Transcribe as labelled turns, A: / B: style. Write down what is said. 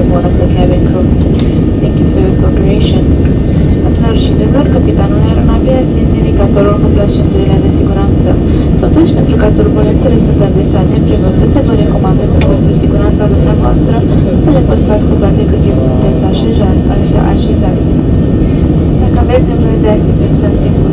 A: hesitate to contact one of the cabin crew. Thank you for your cooperation. Doamnelor și domnilor, capitanul aeronavei a stins indicatorul cu plășinturile de siguranță. Totuși, pentru că turbulențele sunt adresate prevăzute, vă recomandă să pentru siguranța dumneavoastră să le păstrați cuplate cât timp sunteți așezați. Dacă aveți nevoie de asistență în timpul